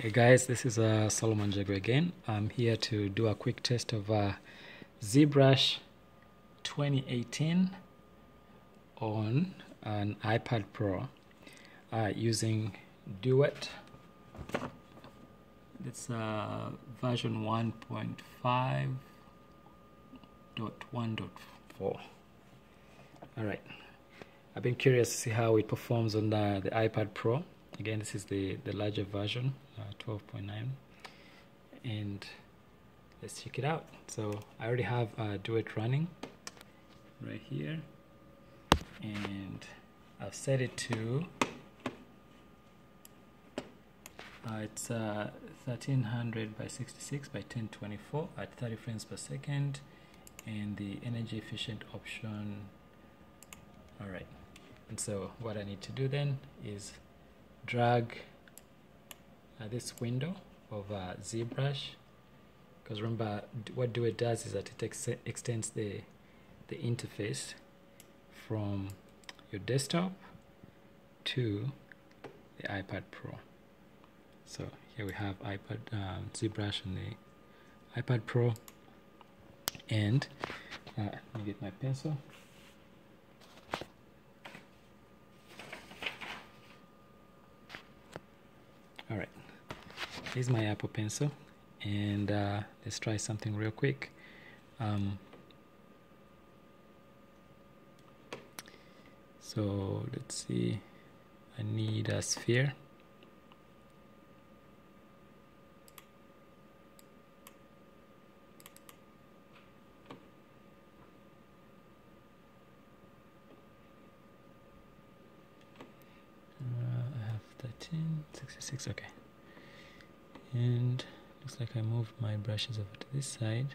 Hey guys, this is uh, Solomon Jagwe again. I'm here to do a quick test of uh, ZBrush 2018 on an iPad Pro uh, using Duet. It's uh, version 1.5.1.4. Alright, I've been curious to see how it performs on the, the iPad Pro again this is the the larger version uh, 12.9 and let's check it out. So I already have uh, Duet running right here. And I've set it to uh, it's uh, 1300 by 66 by 1024 at 30 frames per second. And the energy efficient option alright and so what I need to do then is drag uh, this window of uh, ZBrush. Because remember what Duet does is that it ex extends the the interface from your desktop to the iPad Pro. So here we have iPad um, ZBrush on the iPad Pro. And uh, let me get my pencil all right. Here's my apple pencil and uh, let's try something real quick. Um, so let's see. I need a sphere uh, I have 13 66 okay. And looks like I moved my brushes over to this side.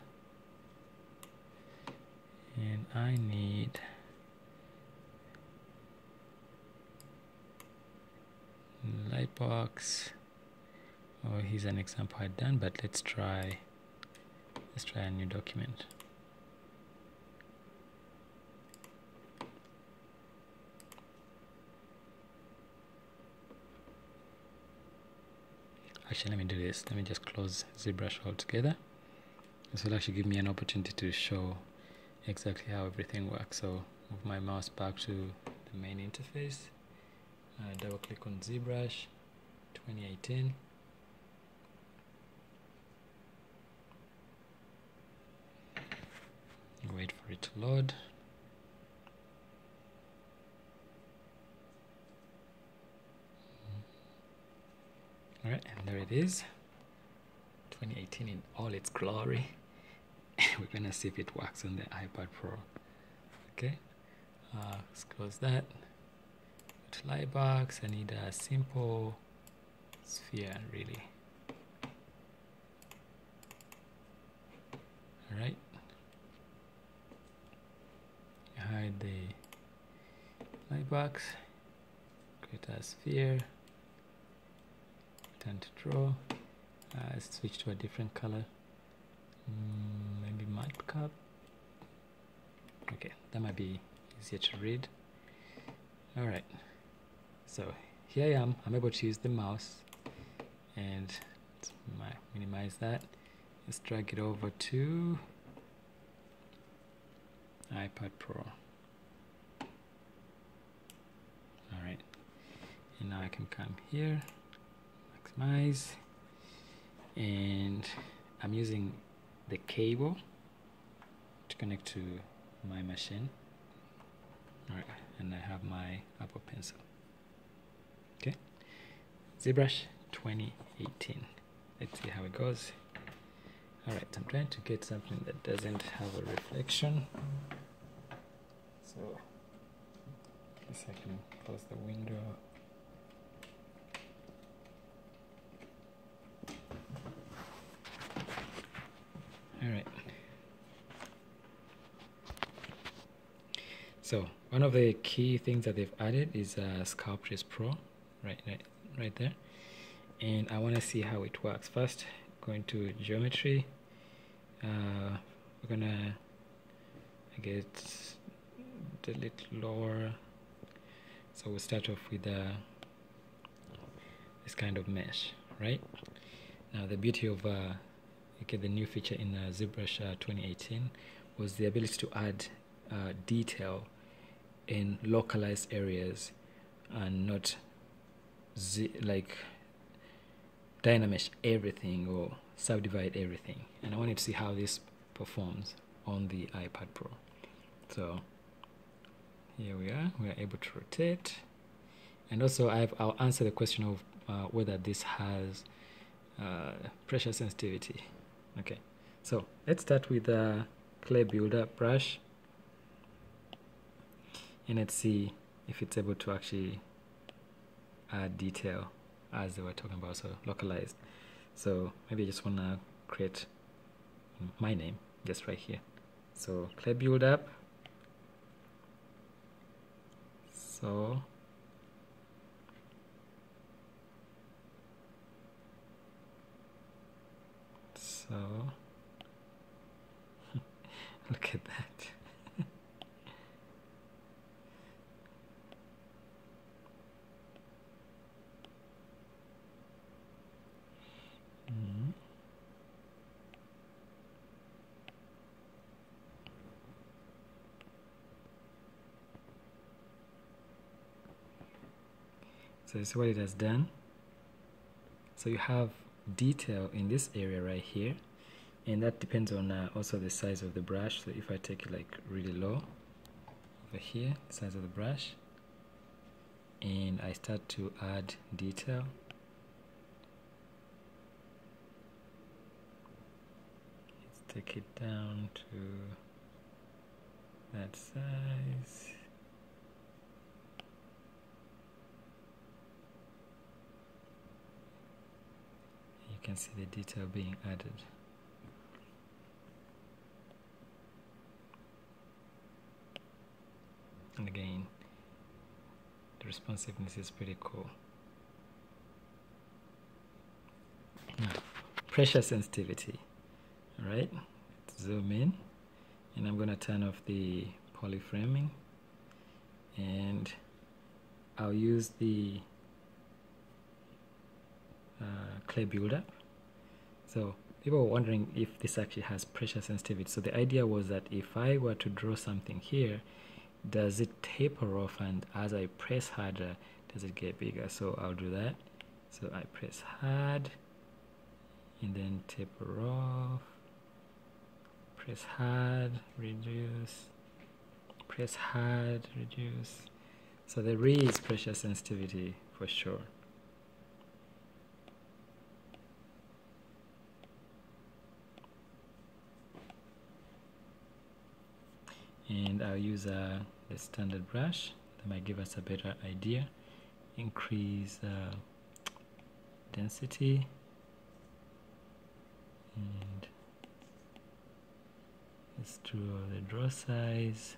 And I need lightbox oh here's an example I'd done but let's try let's try a new document actually let me do this. Let me just close ZBrush altogether. This will actually give me an opportunity to show exactly how everything works. So move my mouse back to the main interface. Uh, double click on ZBrush 2018 wait for it to load Alright, and there it is. 2018 in all its glory. We're gonna see if it works on the iPad Pro. Okay, uh, let's close that. To Lightbox. I need a simple sphere, really. Alright. Hide the Lightbox. Create a sphere turn to draw. Uh, switch to a different color. Mm, maybe cup. okay that might be easier to read. All right so here I am. I'm able to use the mouse and minimize that. Let's drag it over to iPad Pro. Alright and now I can come here maximize and I'm using the cable to connect to my machine. Alright and I have my Apple Pencil. Okay. ZBrush 2018 let's see how it goes. Alright I'm trying to get something that doesn't have a reflection. So I guess I can close the window all right so one of the key things that they've added is uh, Sculptris Pro right, right right there. And I want to see how it works. First going to geometry. Uh, we're gonna get delete lower. So we'll start off with uh, this kind of mesh right? Now the beauty of uh, okay the new feature in uh, ZBrush uh, 2018 was the ability to add uh, detail in localized areas and not like dynamesh everything or subdivide everything. And I wanted to see how this performs on the iPad Pro. So here we are. We are able to rotate. And also I've, I'll answer the question of uh, whether this has uh, pressure sensitivity. Okay. So let's start with the clay builder brush and let's see if it's able to actually add detail as they were talking about so localized. So maybe I just want to create my name just right here. So clay build up. So so look at that so this is what it has done. So you have detail in this area right here and that depends on uh, also the size of the brush. So if I take it like really low over here size of the brush and I start to add detail. Let's take it down to that size can see the detail being added. And again, the responsiveness is pretty cool. Now, pressure sensitivity. Alright, zoom in and I'm going to turn off the polyframing and I'll use the uh, clay buildup. So people were wondering if this actually has pressure sensitivity. So the idea was that if I were to draw something here, does it taper off and as I press harder, does it get bigger? So I'll do that. So I press hard and then taper off. Press hard, reduce. Press hard, reduce. So there is pressure sensitivity for sure. And I'll use uh, the standard brush that might give us a better idea. Increase uh, density. And let's draw the draw size.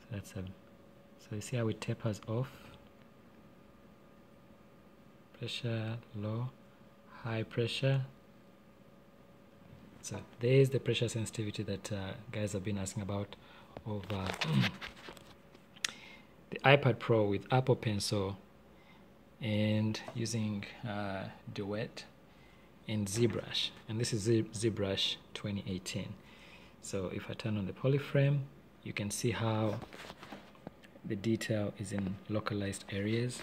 So that's a so you see how it tapers off. Pressure low high pressure so there's the pressure sensitivity that uh, guys have been asking about of uh, the iPad Pro with Apple Pencil and using uh, Duet and ZBrush. And this is ZBrush 2018 so if I turn on the polyframe you can see how the detail is in localized areas.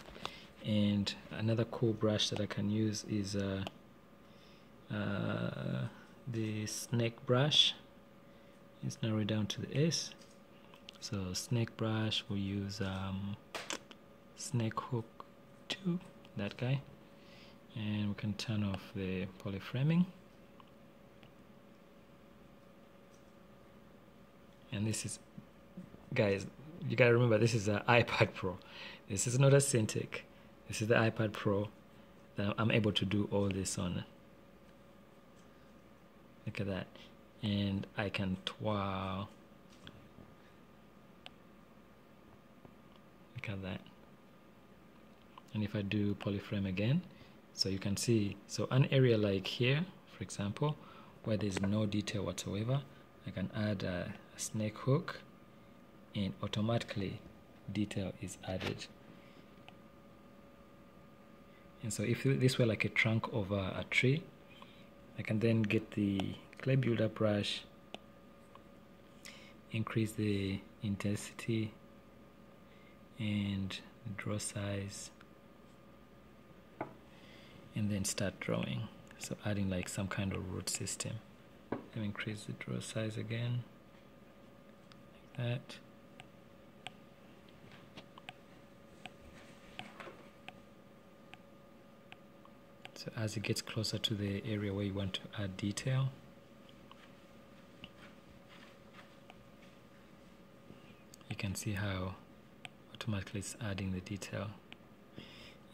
And another cool brush that I can use is uh, uh, the snake brush. Is narrowed down to the S. So snake brush we use um, snake hook 2 that guy. And we can turn off the polyframing. And this is guys you gotta remember this is an iPad Pro. This is not a Cintiq. This is the iPad Pro that I'm able to do all this on look at that. And I can twirl. Look at that. And if I do polyframe again so you can see so an area like here for example where there's no detail whatsoever I can add a, a snake hook and automatically detail is added. And so if this were like a trunk of a, a tree I can then get the clay builder brush increase the intensity and draw size and then start drawing. So adding like some kind of root system. And increase the draw size again like that so as it gets closer to the area where you want to add detail. You can see how automatically it's adding the detail.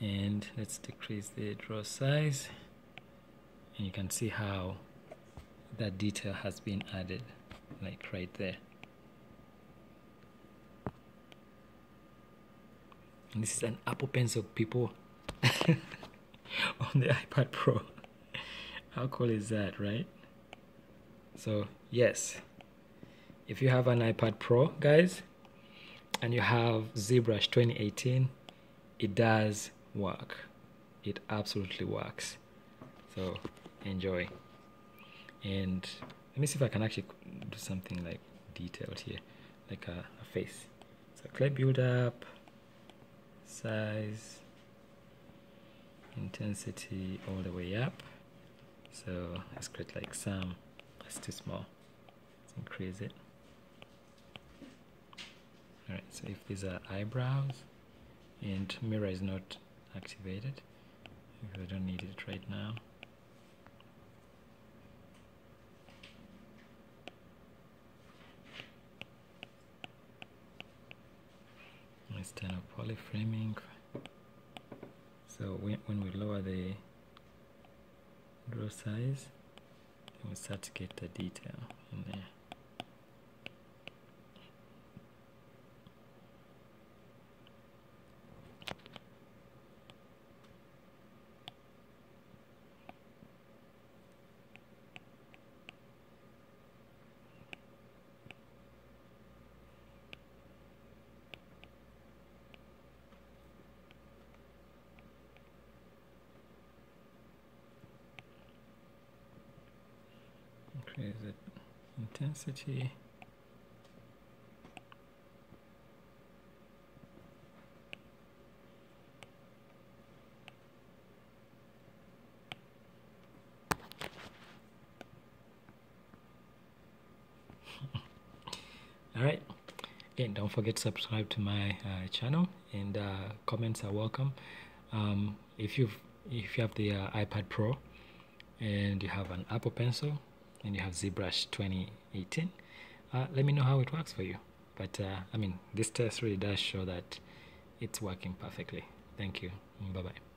And let's decrease the draw size. And you can see how that detail has been added like right there. And this is an Apple Pencil people on the iPad Pro. How cool is that right? So yes. If you have an iPad Pro guys and you have ZBrush 2018 it does work. It absolutely works. So enjoy. And let me see if I can actually do something like detailed here like a, a face. So clay build up size intensity all the way up. So let's create like some that's too small. Let's increase it. Alright so if these are eyebrows and mirror is not activated because I don't need it right now. Let's turn off polyframing so when, when we lower the draw size we start to get the detail in there increase the intensity. All right. And don't forget to subscribe to my uh, channel and uh, comments are welcome. Um, if you if you have the uh, iPad Pro and you have an Apple Pencil and you have ZBrush 2018 uh, let me know how it works for you. But uh, I mean this test really does show that it's working perfectly. Thank you. Bye bye